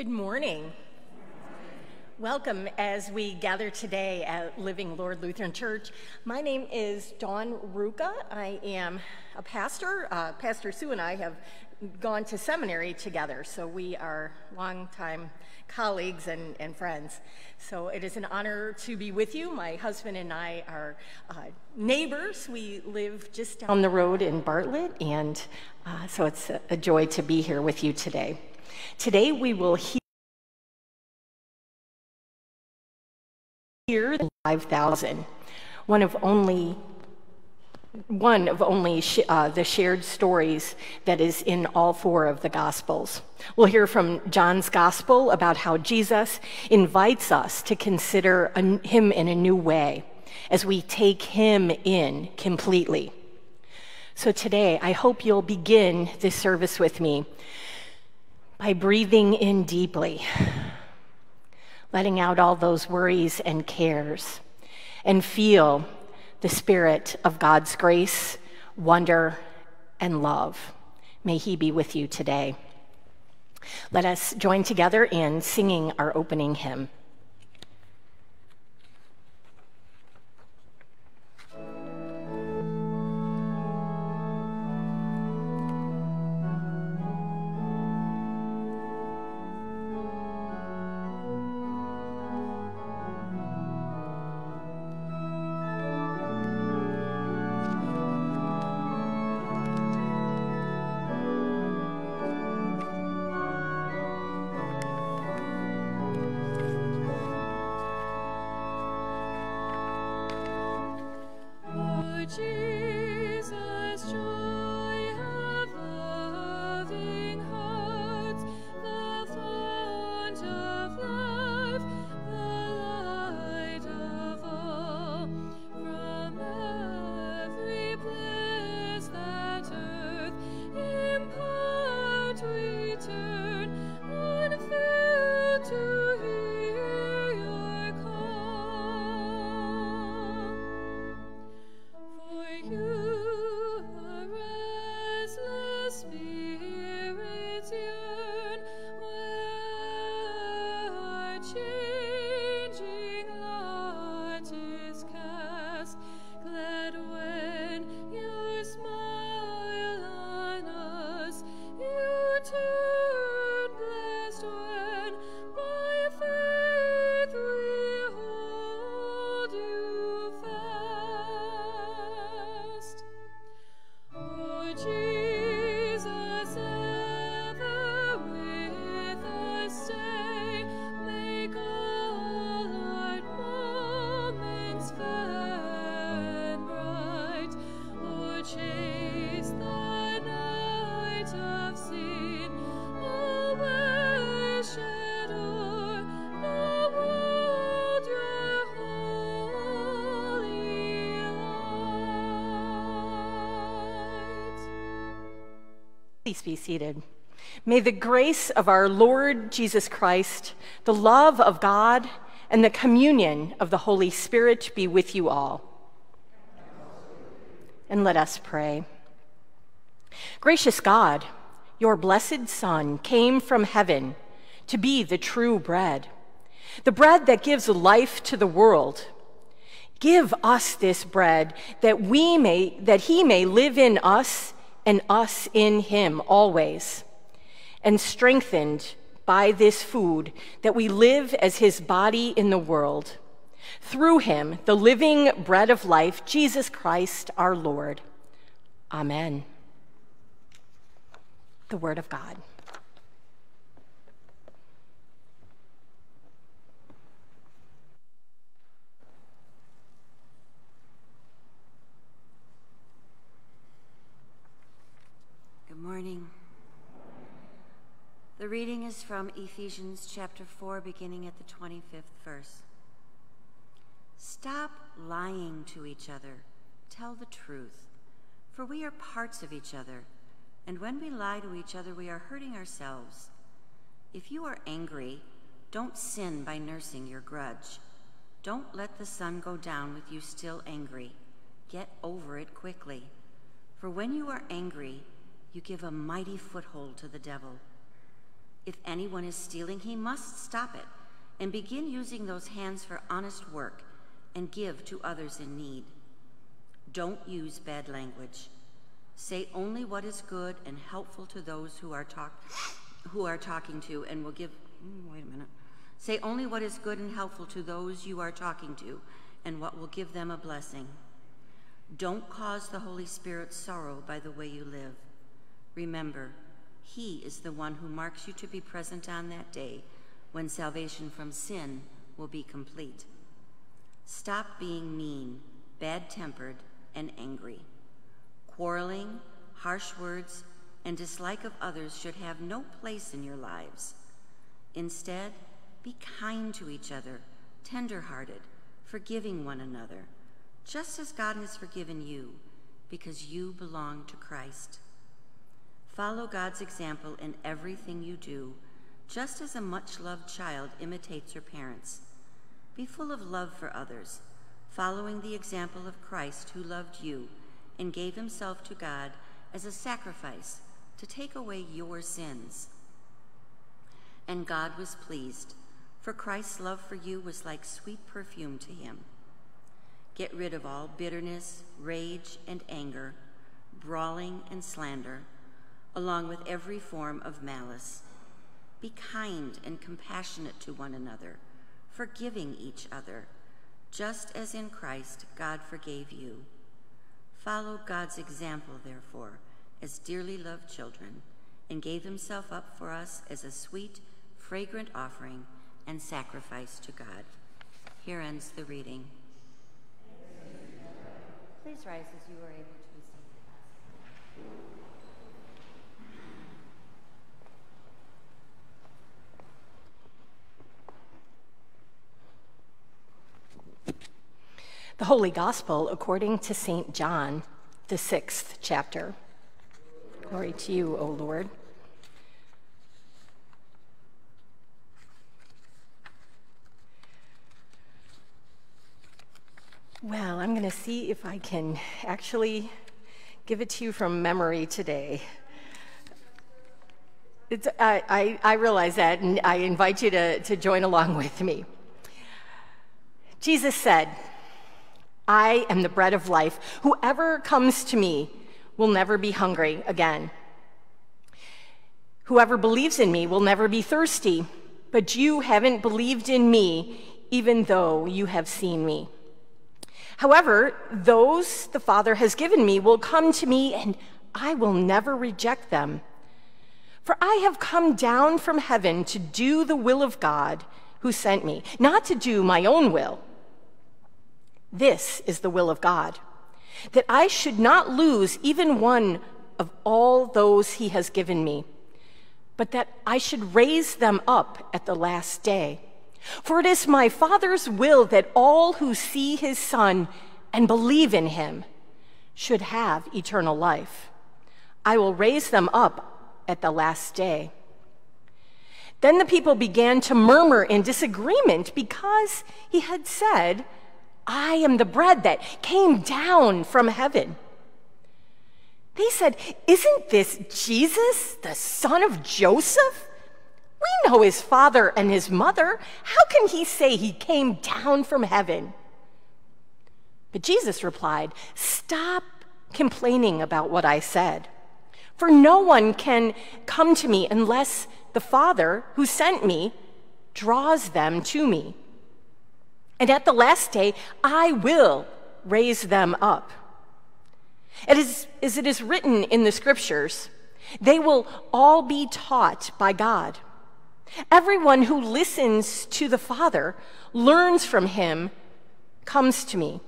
Good morning. Welcome as we gather today at Living Lord Lutheran Church. My name is Dawn Ruka. I am a pastor. Uh, pastor Sue and I have gone to seminary together, so we are longtime colleagues and, and friends. So it is an honor to be with you. My husband and I are uh, neighbors. We live just down the road in Bartlett, and uh, so it's a, a joy to be here with you today. Today we will hear 5,000, one of only one of only sh- uh, the shared stories that is in all four of the Gospels. We'll hear from John's Gospel about how Jesus invites us to consider a, him in a new way as we take him in completely. So today, I hope you'll begin this service with me by breathing in deeply, letting out all those worries and cares, and feel the Spirit of God's grace, wonder, and love. May He be with you today. Let us join together in singing our opening hymn. Please be seated. May the grace of our Lord Jesus Christ, the love of God, and the communion of the Holy Spirit be with you all. And let us pray. Gracious God, your blessed Son came from heaven to be the true bread, the bread that gives life to the world. Give us this bread that we may that he may live in us and us in him always, and strengthened by this food that we live as his body in the world. Through him, the living bread of life, Jesus Christ our Lord. Amen. The Word of God. Morning. The reading is from Ephesians chapter 4, beginning at the 25th verse. Stop lying to each other. Tell the truth, for we are parts of each other, and when we lie to each other, we are hurting ourselves. If you are angry, don't sin by nursing your grudge. Don't let the sun go down with you still angry. Get over it quickly. For when you are angry, you give a mighty foothold to the devil. If anyone is stealing, he must stop it and begin using those hands for honest work and give to others in need. Don't use bad language. Say only what is good and helpful to those who are, talk, who are talking to and will give. Hmm, wait a minute. Say only what is good and helpful to those you are talking to and what will give them a blessing. Don't cause the Holy Spirit sorrow by the way you live. Remember, He is the one who marks you to be present on that day when salvation from sin will be complete. Stop being mean, bad tempered, and angry. Quarreling, harsh words, and dislike of others should have no place in your lives. Instead, be kind to each other, tender hearted, forgiving one another, just as God has forgiven you, because you belong to Christ. Follow God's example in everything you do, just as a much loved child imitates her parents. Be full of love for others, following the example of Christ who loved you and gave himself to God as a sacrifice to take away your sins. And God was pleased, for Christ's love for you was like sweet perfume to him. Get rid of all bitterness, rage, and anger, brawling and slander, along with every form of malice. Be kind and compassionate to one another, forgiving each other, just as in Christ God forgave you. Follow God's example, therefore, as dearly loved children, and gave himself up for us as a sweet, fragrant offering and sacrifice to God. Here ends the reading. Please rise as you are able to receive the Holy Gospel according to St. John, the sixth chapter. Glory to you, O Lord. Well, I'm going to see if I can actually give it to you from memory today. I, I, I, realize that, and I invite you to, to join along with me. Jesus said, I am the bread of life. Whoever comes to me will never be hungry again. Whoever believes in me will never be thirsty, but you haven't believed in me, even though you have seen me. However, those the Father has given me will come to me, and I will never reject them. For I have come down from heaven to do the will of God who sent me, not to do my own will. This is the will of God, that I should not lose even one of all those he has given me, but that I should raise them up at the last day. For it is my Father's will that all who see his Son and believe in him should have eternal life. I will raise them up at the last day. Then the people began to murmur in disagreement because he had said, I am the bread that came down from heaven. They said, Isn't this Jesus, the son of Joseph? We know his father and his mother. How can he say he came down from heaven? But Jesus replied, Stop complaining about what I said. For no one can come to me unless the Father who sent me draws them to me. And at the last day, I will raise them up. It is, as it is written in the scriptures, they will all be taught by God. Everyone who listens to the Father, learns from him, comes to me.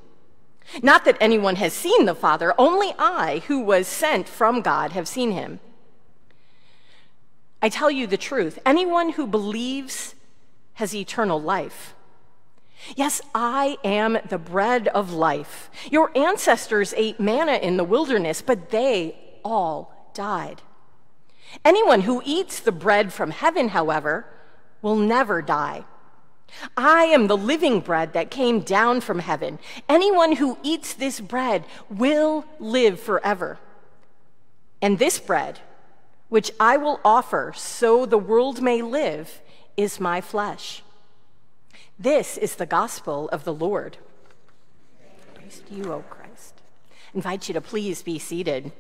Not that anyone has seen the Father, only I, who was sent from God, have seen him. I tell you the truth anyone who believes has eternal life. Yes, I am the bread of life. Your ancestors ate manna in the wilderness, but they all died. Anyone who eats the bread from heaven, however, will never die. I am the living bread that came down from heaven. Anyone who eats this bread will live forever. And this bread which I will offer so the world may live, is my flesh. This is the gospel of the Lord. Praise to you, O Christ. I invite you to please be seated.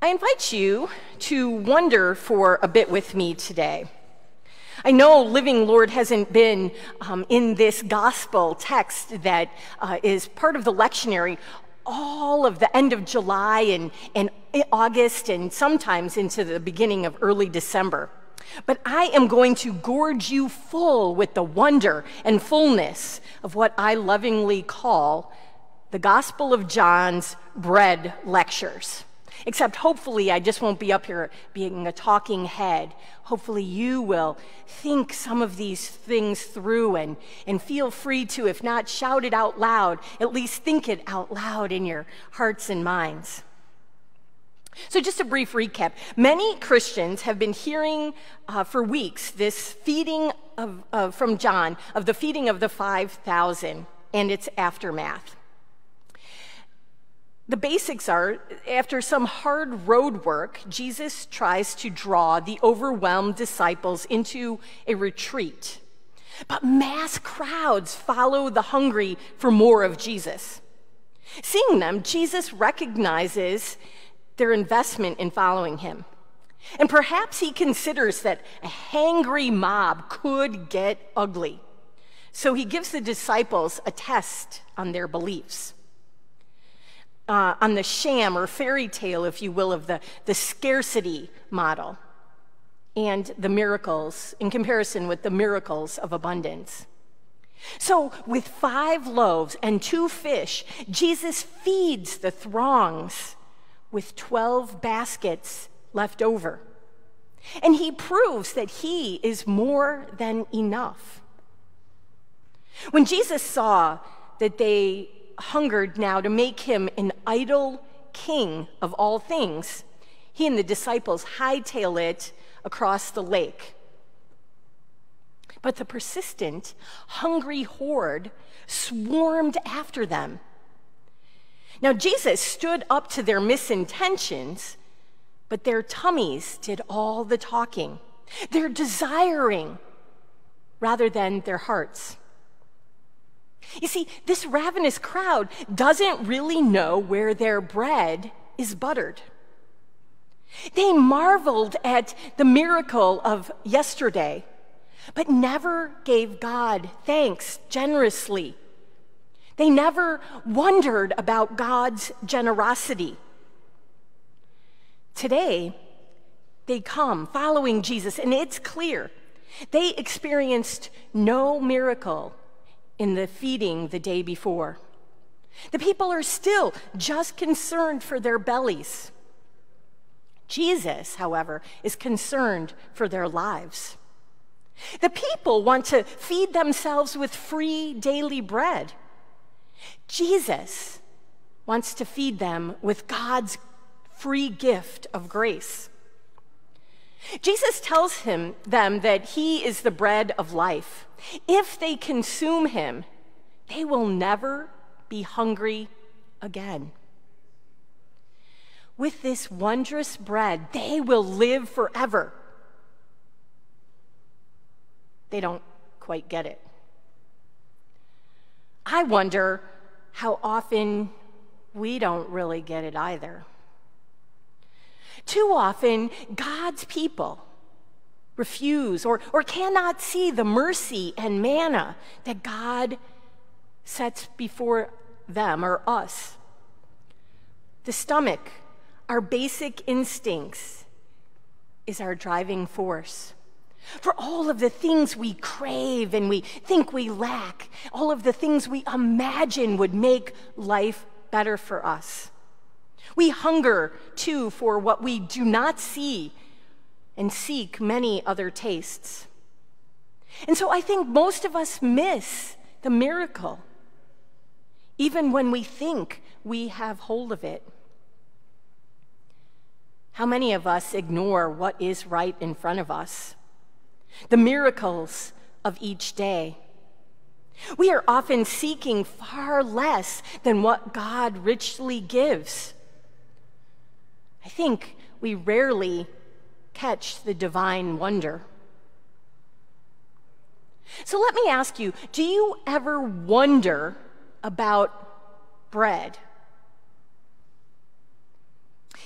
I invite you to wonder for a bit with me today. I know Living Lord hasn't been um, in this gospel text that uh, is part of the lectionary all of the end of July and, and August and sometimes into the beginning of early December. But I am going to gorge you full with the wonder and fullness of what I lovingly call the Gospel of John's bread lectures. Except hopefully, I just won't be up here being a talking head. Hopefully, you will think some of these things through and, and feel free to, if not shout it out loud, at least think it out loud in your hearts and minds. So, just a brief recap. Many Christians have been hearing uh, for weeks this feeding of, uh, from John of the feeding of the 5,000 and its aftermath. The basics are after some hard road work, Jesus tries to draw the overwhelmed disciples into a retreat. But mass crowds follow the hungry for more of Jesus. Seeing them, Jesus recognizes their investment in following him. And perhaps he considers that a hangry mob could get ugly. So he gives the disciples a test on their beliefs uh, on the sham or fairy tale, if you will, of the, the scarcity model and the miracles in comparison with the miracles of abundance. So, with five loaves and two fish, Jesus feeds the throngs with 12 baskets left over. And he proves that he is more than enough. When Jesus saw that they hungered now to make him an idol king of all things, he and the disciples hightail it across the lake. But the persistent, hungry horde swarmed after them. Now, Jesus stood up to their misintentions, but their tummies did all the talking. They're desiring rather than their hearts. You see, this ravenous crowd doesn't really know where their bread is buttered. They marveled at the miracle of yesterday, but never gave God thanks generously. They never wondered about God's generosity. Today, they come following Jesus, and it's clear they experienced no miracle in the feeding the day before. The people are still just concerned for their bellies. Jesus, however, is concerned for their lives. The people want to feed themselves with free daily bread. Jesus wants to feed them with God's free gift of grace. Jesus tells him, them that he is the bread of life. If they consume him, they will never be hungry again. With this wondrous bread, they will live forever. They don't quite get it. I wonder how often we don't really get it either. Too often, God's people refuse or, or cannot see the mercy and manna that God sets before them or us. The stomach, our basic instincts, is our driving force. For all of the things we crave and we think we lack, all of the things we imagine would make life better for us. We hunger, too, for what we do not see and seek many other tastes. And so I think most of us miss the miracle, even when we think we have hold of it. How many of us ignore what is right in front of us? The miracles of each day. We are often seeking far less than what God richly gives. I think we rarely catch the divine wonder. So let me ask you do you ever wonder about bread?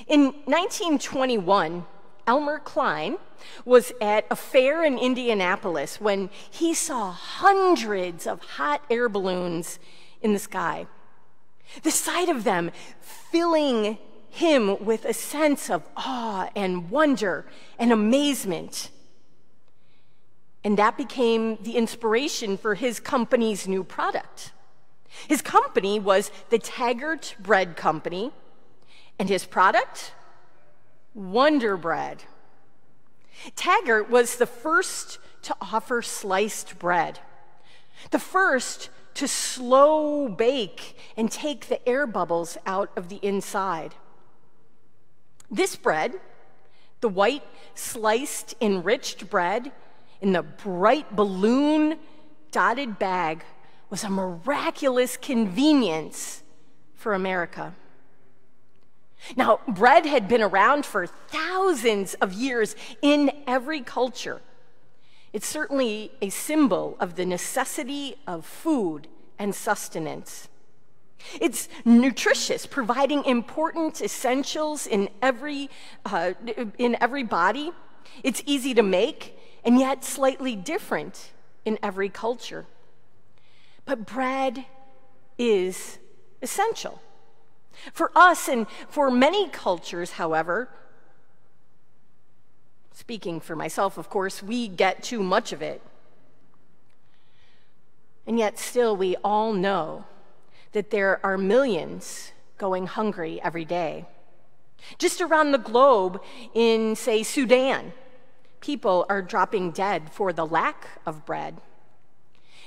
In 1921, Elmer Cline was at a fair in Indianapolis when he saw hundreds of hot air balloons in the sky. The sight of them filling him with a sense of awe and wonder and amazement. And that became the inspiration for his company's new product. His company was the Taggart Bread Company, and his product? Wonder Bread. Taggart was the first to offer sliced bread, the first to slow bake and take the air bubbles out of the inside. This bread, the white, sliced, enriched bread in the bright balloon dotted bag, was a miraculous convenience for America. Now, bread had been around for thousands of years in every culture. It's certainly a symbol of the necessity of food and sustenance. It's nutritious, providing important essentials in every, uh, in every body. It's easy to make, and yet slightly different in every culture. But bread is essential. For us and for many cultures, however, speaking for myself, of course, we get too much of it. And yet, still, we all know that there are millions going hungry every day. Just around the globe, in, say, Sudan, people are dropping dead for the lack of bread.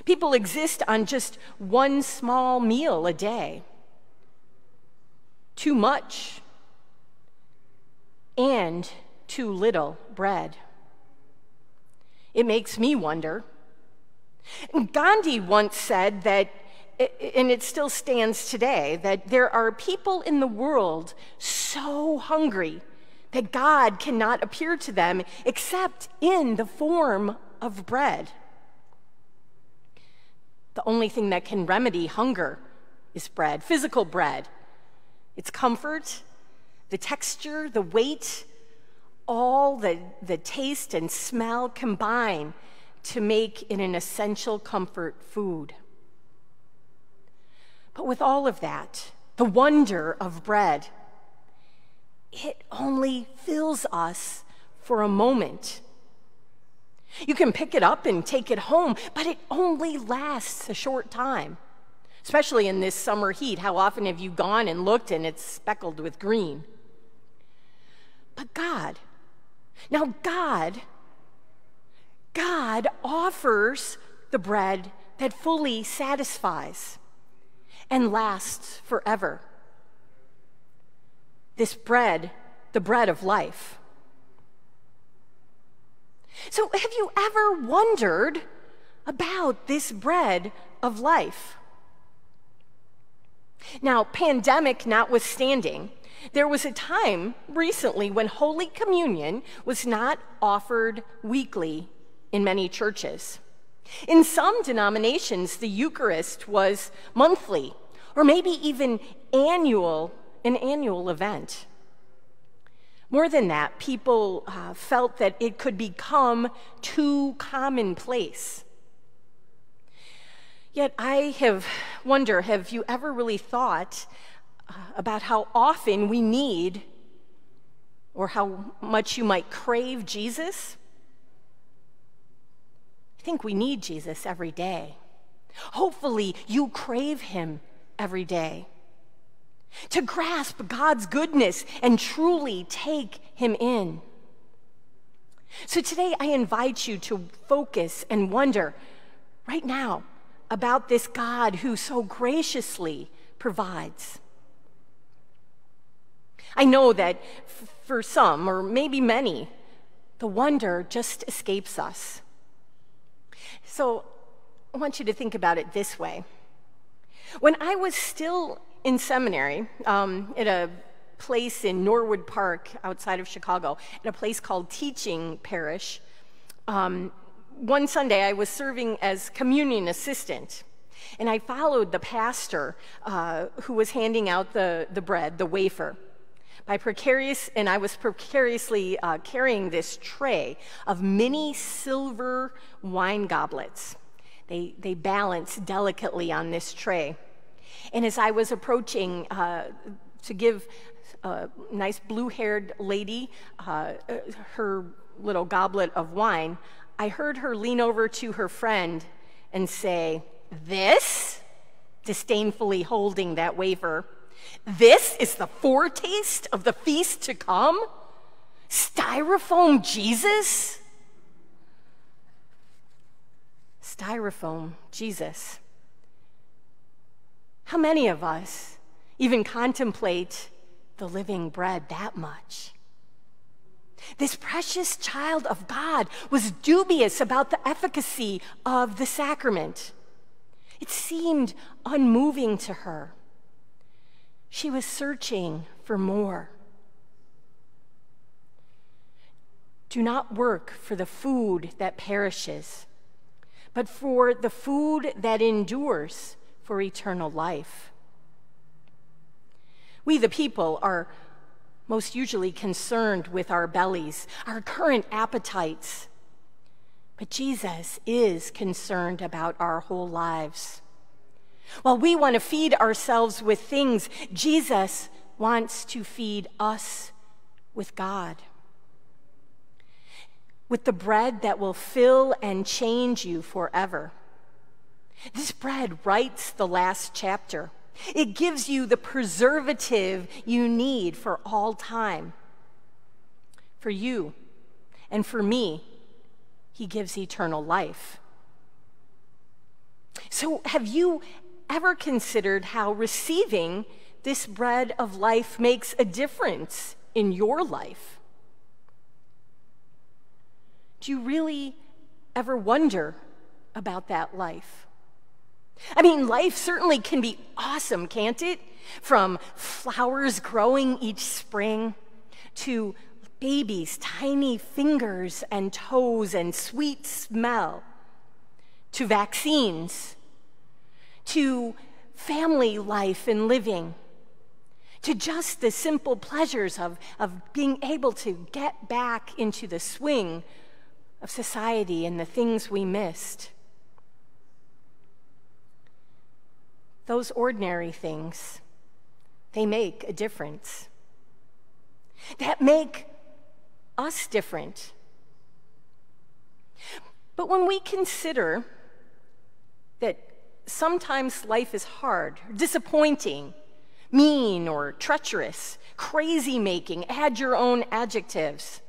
People exist on just one small meal a day too much and too little bread. It makes me wonder. Gandhi once said that, and it still stands today, that there are people in the world so hungry that God cannot appear to them except in the form of bread. The only thing that can remedy hunger is bread, physical bread, its comfort, the texture, the weight, all the, the taste and smell combine to make it an essential comfort food. But with all of that, the wonder of bread, it only fills us for a moment. You can pick it up and take it home, but it only lasts a short time especially in this summer heat. How often have you gone and looked and it's speckled with green? But God, now God, God offers the bread that fully satisfies and lasts forever. This bread, the bread of life. So, have you ever wondered about this bread of life? Now, pandemic notwithstanding, there was a time recently when Holy Communion was not offered weekly in many churches. In some denominations, the Eucharist was monthly or maybe even annual, an annual event. More than that, people uh, felt that it could become too commonplace. Yet I have wonder, have you ever really thought uh, about how often we need or how much you might crave Jesus? I think we need Jesus every day. Hopefully, you crave him every day. To grasp God's goodness and truly take him in. So today, I invite you to focus and wonder right now about this God who so graciously provides. I know that for some, or maybe many, the wonder just escapes us. So I want you to think about it this way. When I was still in seminary um, at a place in Norwood Park outside of Chicago, at a place called Teaching Parish. Um, one Sunday, I was serving as communion assistant. And I followed the pastor uh, who was handing out the, the bread, the wafer. By precarious, and I was precariously uh, carrying this tray of mini silver wine goblets. They, they balance delicately on this tray. And as I was approaching uh, to give a nice blue haired lady uh, her little goblet of wine, I heard her lean over to her friend and say, This, disdainfully holding that wafer, this is the foretaste of the feast to come? Styrofoam Jesus? Styrofoam Jesus. How many of us even contemplate the living bread that much? This precious child of God was dubious about the efficacy of the sacrament. It seemed unmoving to her. She was searching for more. Do not work for the food that perishes, but for the food that endures for eternal life. We, the people, are most usually concerned with our bellies, our current appetites. But Jesus is concerned about our whole lives. While we want to feed ourselves with things, Jesus wants to feed us with God. With the bread that will fill and change you forever. This bread writes the last chapter. It gives you the preservative you need for all time. For you and for me, He gives eternal life. So, have you ever considered how receiving this bread of life makes a difference in your life? Do you really ever wonder about that life? I mean, life certainly can be awesome, can't it? From flowers growing each spring to babies' tiny fingers and toes and sweet smell to vaccines to family life and living to just the simple pleasures of, of being able to get back into the swing of society and the things we missed. Those ordinary things, they make a difference. That make us different. But when we consider that sometimes life is hard, disappointing, mean, or treacherous, crazy making, add your own adjectives,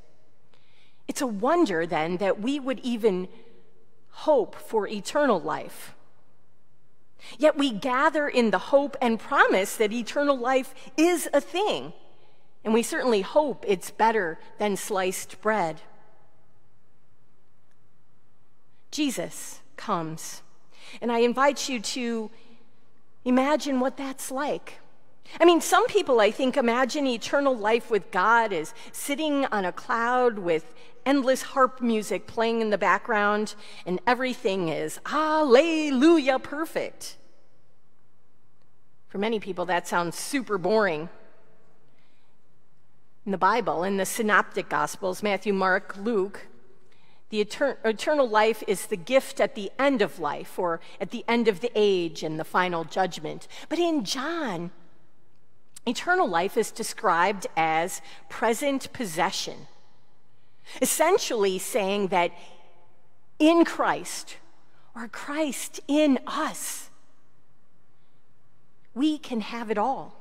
it's a wonder then that we would even hope for eternal life. Yet we gather in the hope and promise that eternal life is a thing. And we certainly hope it's better than sliced bread. Jesus comes. And I invite you to imagine what that's like. I mean, some people, I think, imagine eternal life with God as sitting on a cloud with endless harp music playing in the background, and everything is Alleluia perfect. For many people, that sounds super boring. In the Bible, in the Synoptic Gospels, Matthew, Mark, Luke, the etern- eternal life is the gift at the end of life or at the end of the age and the final judgment. But in John, eternal life is described as present possession essentially saying that in Christ, or Christ in us, we can have it all.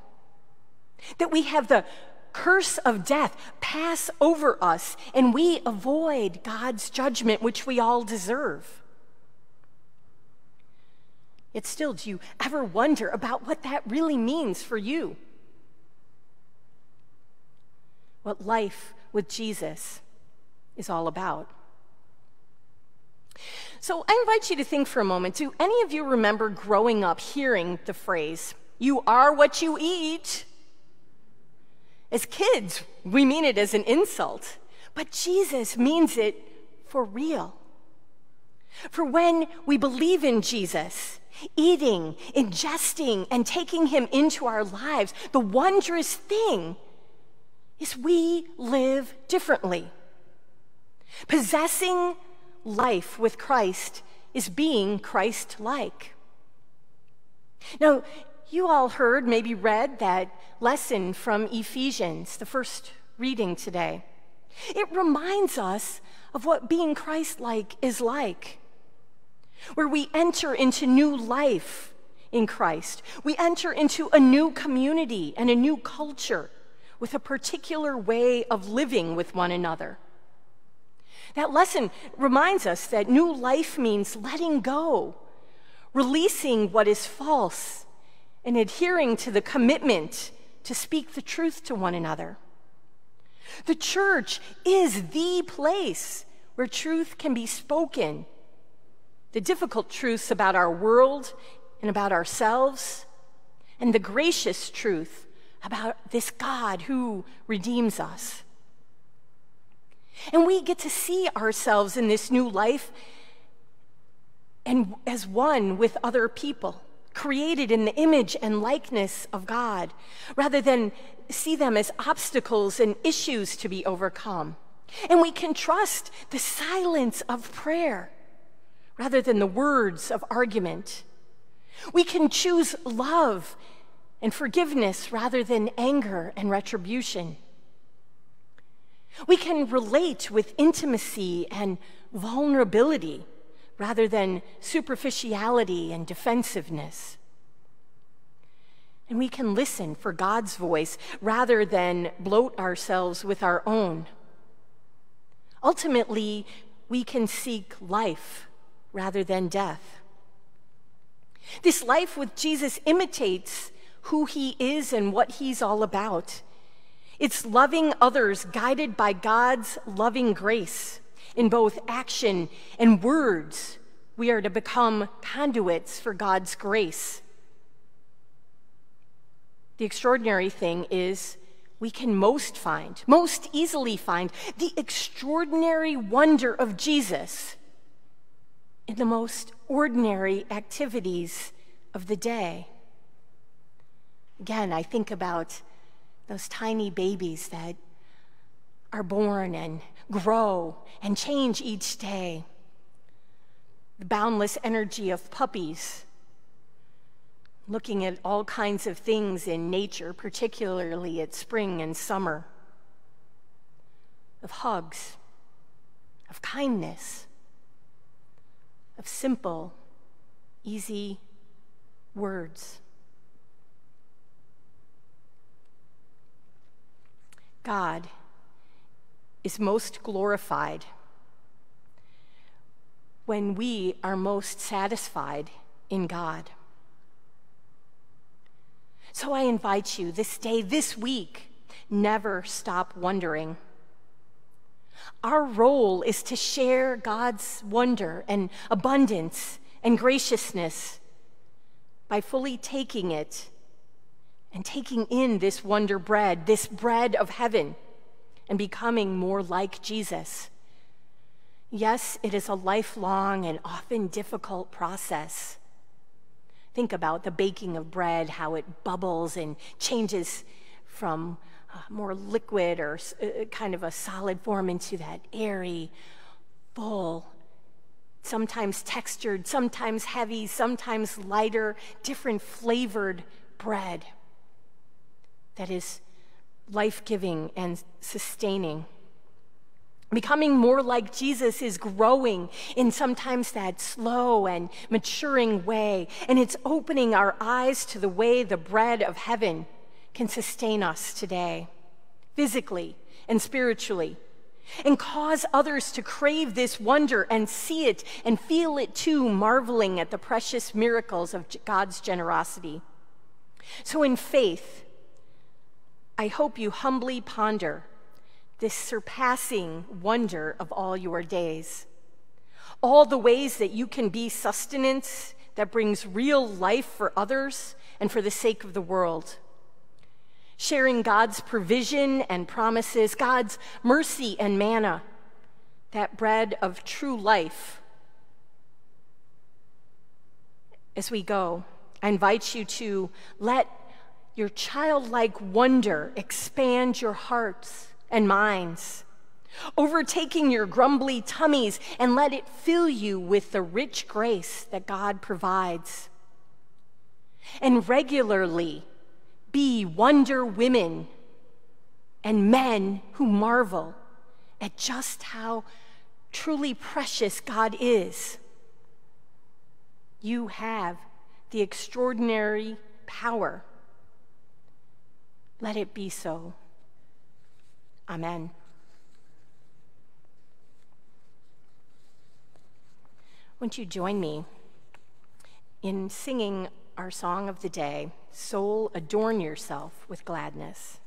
That we have the curse of death pass over us and we avoid God's judgment, which we all deserve. Yet still, do you ever wonder about what that really means for you? What life with Jesus is all about. So I invite you to think for a moment do any of you remember growing up hearing the phrase, you are what you eat? As kids, we mean it as an insult, but Jesus means it for real. For when we believe in Jesus, eating, ingesting, and taking him into our lives, the wondrous thing is we live differently. Possessing life with Christ is being Christ like. Now, you all heard, maybe read that lesson from Ephesians, the first reading today. It reminds us of what being Christ like is like, where we enter into new life in Christ. We enter into a new community and a new culture with a particular way of living with one another. That lesson reminds us that new life means letting go, releasing what is false, and adhering to the commitment to speak the truth to one another. The church is the place where truth can be spoken. The difficult truths about our world and about ourselves, and the gracious truth about this God who redeems us. And we get to see ourselves in this new life and as one with other people, created in the image and likeness of God, rather than see them as obstacles and issues to be overcome. And we can trust the silence of prayer rather than the words of argument. We can choose love and forgiveness rather than anger and retribution. We can relate with intimacy and vulnerability rather than superficiality and defensiveness. And we can listen for God's voice rather than bloat ourselves with our own. Ultimately, we can seek life rather than death. This life with Jesus imitates who he is and what he's all about. It's loving others guided by God's loving grace in both action and words. We are to become conduits for God's grace. The extraordinary thing is, we can most find, most easily find, the extraordinary wonder of Jesus in the most ordinary activities of the day. Again, I think about those tiny babies that are born and grow and change each day. The boundless energy of puppies, looking at all kinds of things in nature, particularly at spring and summer, of hugs, of kindness, of simple, easy words. God is most glorified when we are most satisfied in God. So I invite you this day, this week, never stop wondering. Our role is to share God's wonder and abundance and graciousness by fully taking it and taking in this wonder bread, this bread of heaven, and becoming more like Jesus. Yes, it is a lifelong and often difficult process. Think about the baking of bread, how it bubbles and changes from more liquid or uh, kind of a solid form into that airy, full, sometimes textured, sometimes heavy, sometimes lighter, different flavored bread that is life giving and sustaining. Becoming more like Jesus is growing in sometimes that slow and maturing way, and it's opening our eyes to the way the bread of heaven can sustain us today, physically and spiritually, and cause others to crave this wonder and see it and feel it too, marveling at the precious miracles of God's generosity. So, in faith, I hope you humbly ponder this surpassing wonder of all your days. All the ways that you can be sustenance that brings real life for others and for the sake of the world. sharing God's provision and promises, God's mercy and manna, that bread of true life. As we go, I invite you to let your childlike wonder expand your hearts and minds, overtaking your grumbly tummies, and let it fill you with the rich grace that God provides. And regularly be wonder women and men who marvel at just how truly precious God is. You have the extraordinary power let it be so. Amen. Won't you join me in singing our song of the day, Soul, Adorn Yourself with Gladness?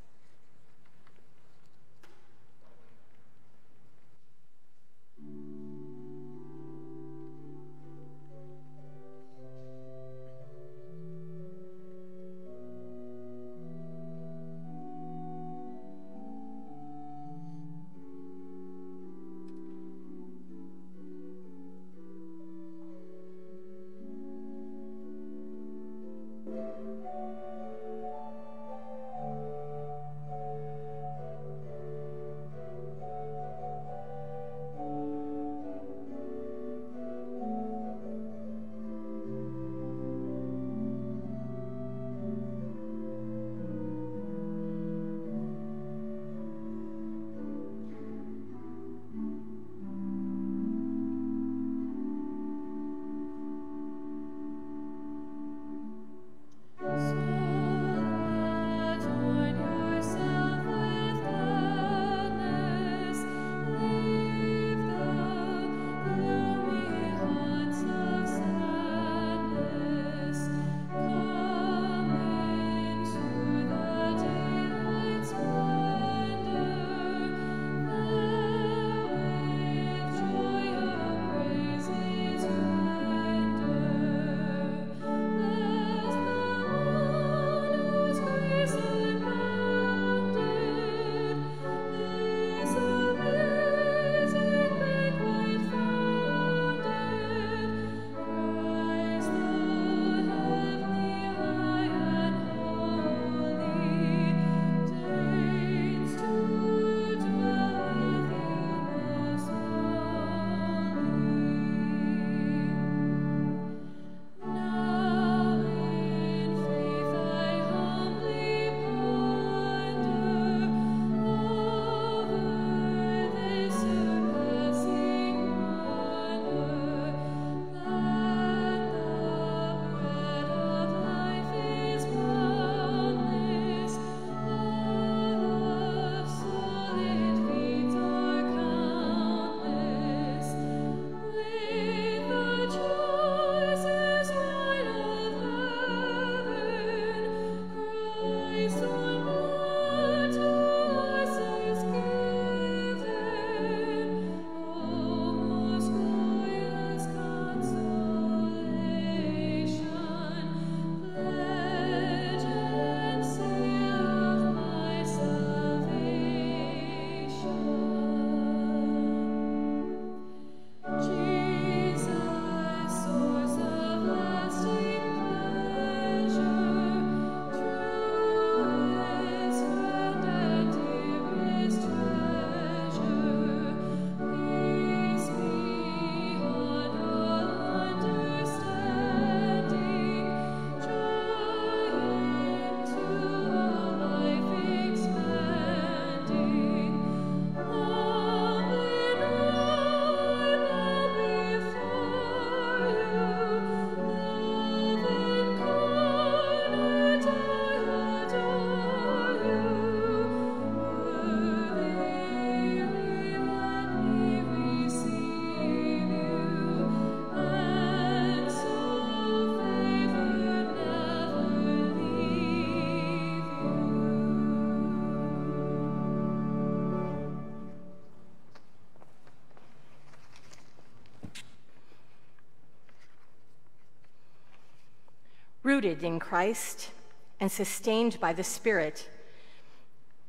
Rooted in Christ and sustained by the Spirit,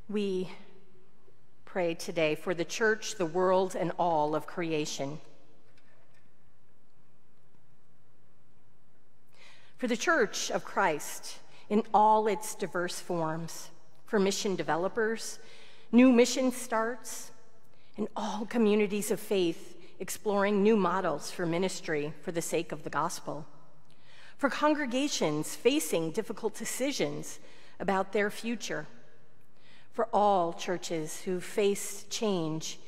We pray today for the church, the world, and all of creation. For the church of Christ in all its diverse forms, for mission developers, new mission starts, and all communities of faith exploring new models for ministry for the sake of the gospel. For congregations facing difficult decisions about their future for all churches who face change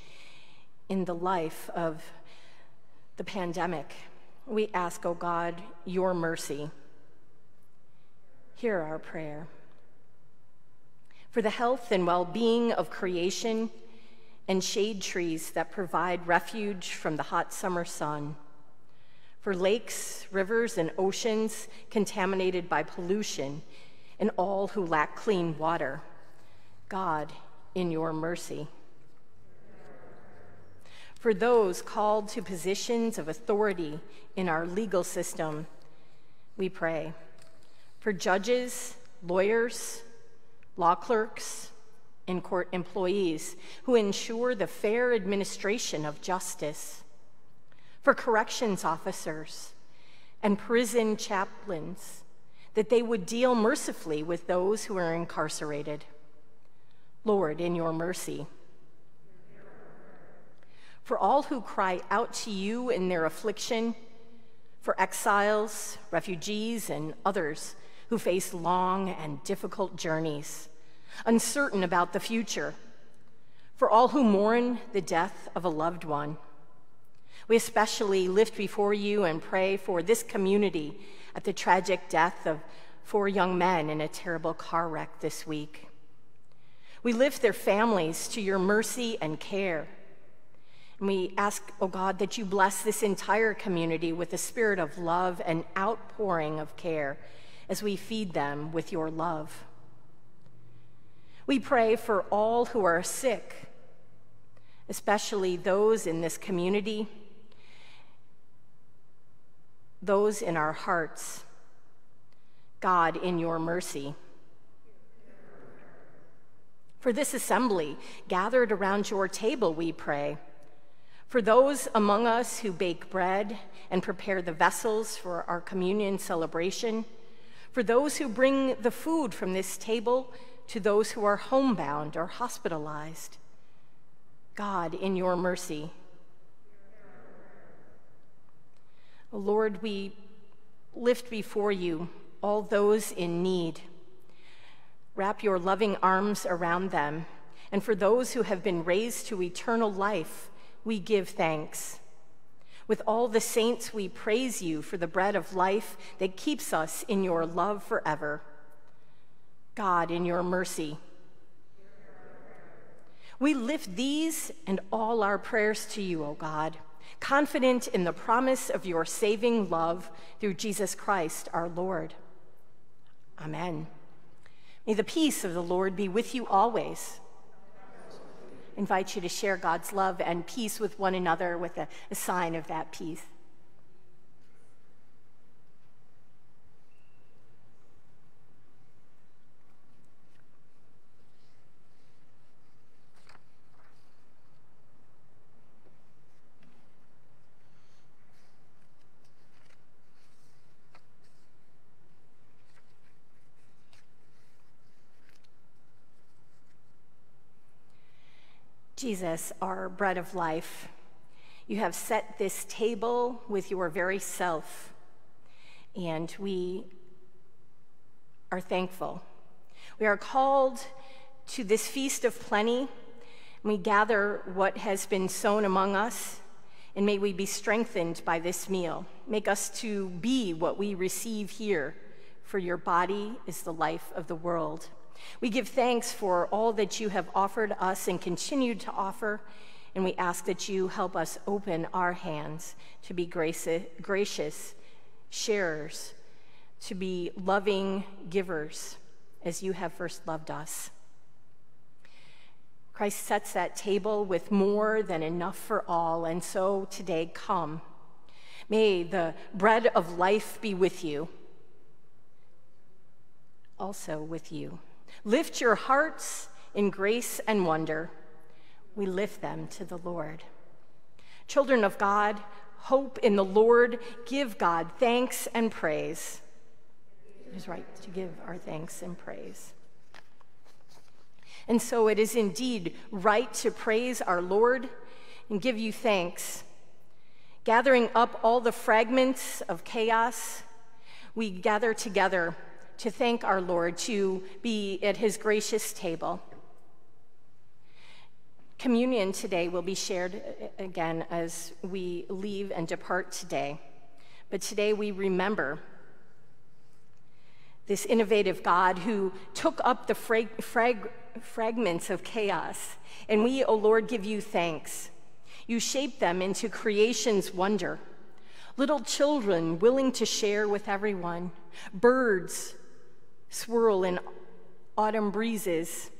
in the life of the pandemic. We ask, O oh God, your mercy. Hear our prayer. For the health and well being of creation and shade trees that provide refuge from the hot summer sun. For lakes, rivers, and oceans contaminated by pollution, and all who lack clean water. God, in your mercy. For those called to positions of authority in our legal system, we pray. For judges, lawyers, law clerks, and court employees who ensure the fair administration of justice. For corrections officers and prison chaplains, that they would deal mercifully with those who are incarcerated Lord, in your mercy. For all who cry out to you in their affliction, for exiles, refugees, and others who face long and difficult journeys, uncertain about the future, for all who mourn the death of a loved one. We especially lift before you and pray for this community at the tragic death of four young men in a terrible car wreck this week. We lift their families to your mercy and care. And we ask, oh God, that you bless this entire community with a spirit of love and outpouring of care as we feed them with your love. We pray for all who are sick, especially those in this community, those in our hearts. God, in your mercy. For this assembly gathered around your table, we pray. For those among us who bake bread and prepare the vessels for our communion celebration, for those who bring the food from this table to those who are homebound or hospitalized. God, in your mercy. Lord, we lift before you all those in need Wrap your loving arms around them. And for those who have been raised to eternal life, we give thanks. With all the saints, we praise you for the bread of life that keeps us in your love forever. God, in your mercy. We lift these and all our prayers to you, O God, confident in the promise of your saving love through Jesus Christ our Lord. Amen. May the peace of the Lord be with you always. I invite you to share God's love and peace with one another with a, a sign of that peace. Jesus, our bread of life, you have set this table with your very self, and we are thankful. We are called to this feast of plenty. and We gather what has been sown among us, and may we be strengthened by this meal. Make us to be what we receive here, for your body is the life of the world. We give thanks for all that you have offered us and continue to offer, and we ask that you help us open our hands to be gracious sharers, to be loving givers as you have first loved us. Christ sets that table with more than enough for all, and so today come. May the bread of life be with you, also with you. Lift your hearts in grace and wonder, we lift them to the Lord. Children of God, hope in the Lord, give God thanks and praise. It is right to give our thanks and praise. And so it is indeed right to praise our Lord and give you thanks. Gathering up all the fragments of chaos, we gather together to thank our Lord, to be at his gracious table. Communion today will be shared uh, again as we leave and depart today. But today we remember this innovative God who took up the frag- frag- fragments of chaos. And we, O oh Lord, give you thanks. You shaped them into creation's wonder. Little children willing to share with everyone, birds swirl in autumn breezes,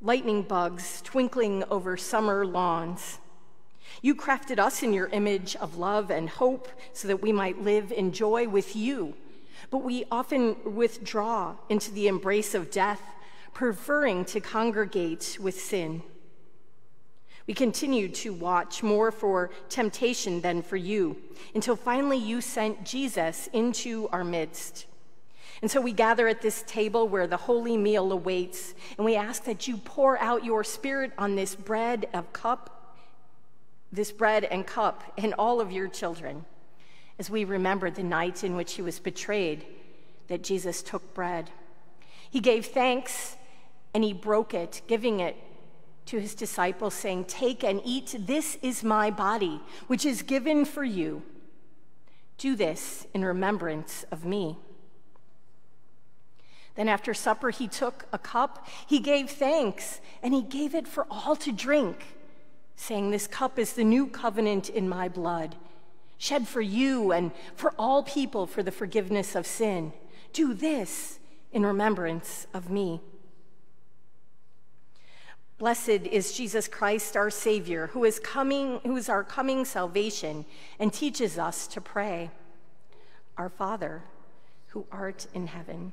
lightning bugs twinkling over summer lawns. You crafted us in your image of love and hope so that we might live in joy with you. But we often withdraw into the embrace of death, preferring to congregate with sin. We continued to watch more for temptation than for you until finally you sent Jesus into our midst. And so we gather at this table where the holy meal awaits, and we ask that you pour out your spirit on this bread of cup, this bread and cup, and all of your children, as we remember the night in which he was betrayed, that Jesus took bread. He gave thanks and he broke it, giving it to his disciples, saying, Take and eat, this is my body, which is given for you. Do this in remembrance of me. Then after supper, he took a cup, he gave thanks, and he gave it for all to drink, saying, This cup is the new covenant in my blood, shed for you and for all people for the forgiveness of sin. Do this in remembrance of me. Blessed is Jesus Christ, our Savior, who is coming, who is our coming salvation and teaches us to pray. Our Father, who art in heaven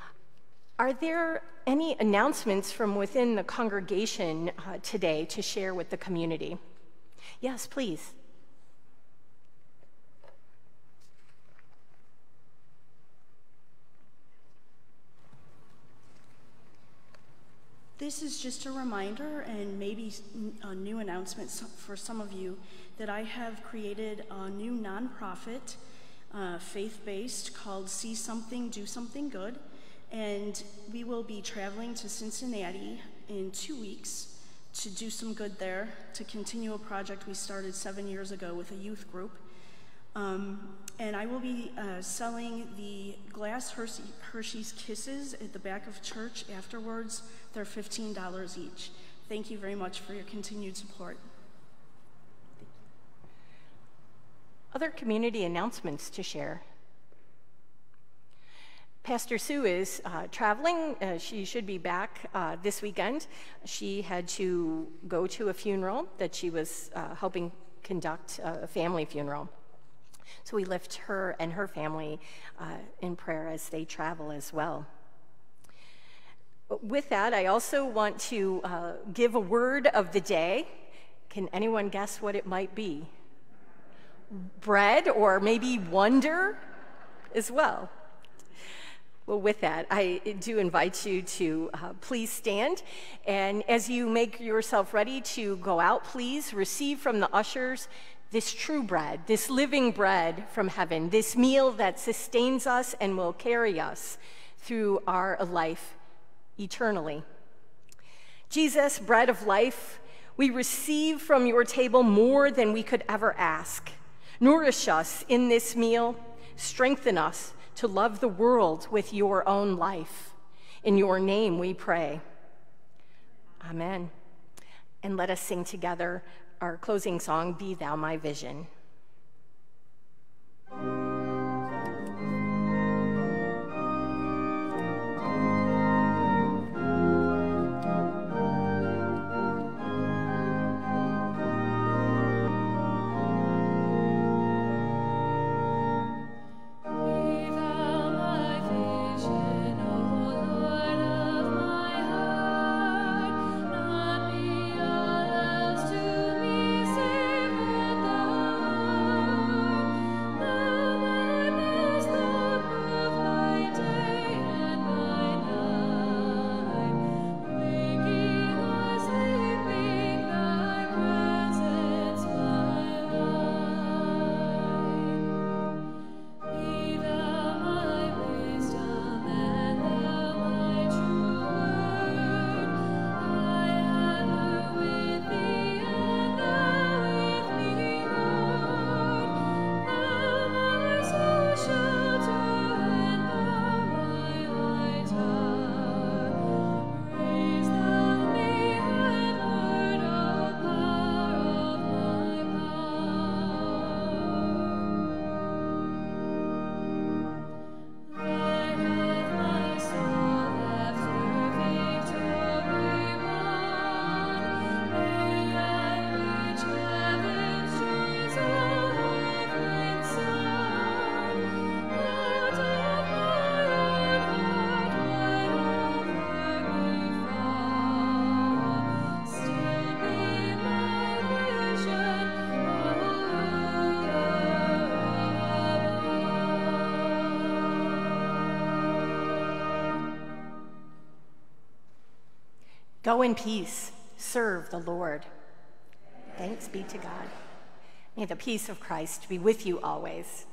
Are there any announcements from within the congregation uh, today to share with the community? Yes, please. This is just a reminder and maybe a new announcement for some of you that I have created a new nonprofit, uh, faith based, called See Something, Do Something Good. And we will be traveling to Cincinnati in two weeks to do some good there, to continue a project we started seven years ago with a youth group. Um, and I will be uh, selling the glass Hershey, Hershey's Kisses at the back of church afterwards. They're $15 each. Thank you very much for your continued support. Other community announcements to share. Pastor Sue is uh, traveling. Uh, she should be back uh, this weekend. She had to go to a funeral that she was uh, helping conduct, uh, a family funeral. So we lift her and her family uh, in prayer as they travel as well. With that, I also want to give a word of the day. Can anyone guess what it might be? Bread or maybe wonder as well. Well, with that, I do invite you to uh, please stand. And as you make yourself ready to go out, please receive from the ushers this true bread, this living bread from heaven, this meal that sustains us and will carry us through our life eternally. Jesus, bread of life, we receive from your table more than we could ever ask. Nourish us in this meal, strengthen us to love the world with your own life. In your name we pray. Amen. And let us sing together our closing song, Be Thou My Vision. Go in peace, serve the Lord. Thanks be to God. May the peace of Christ be with you always.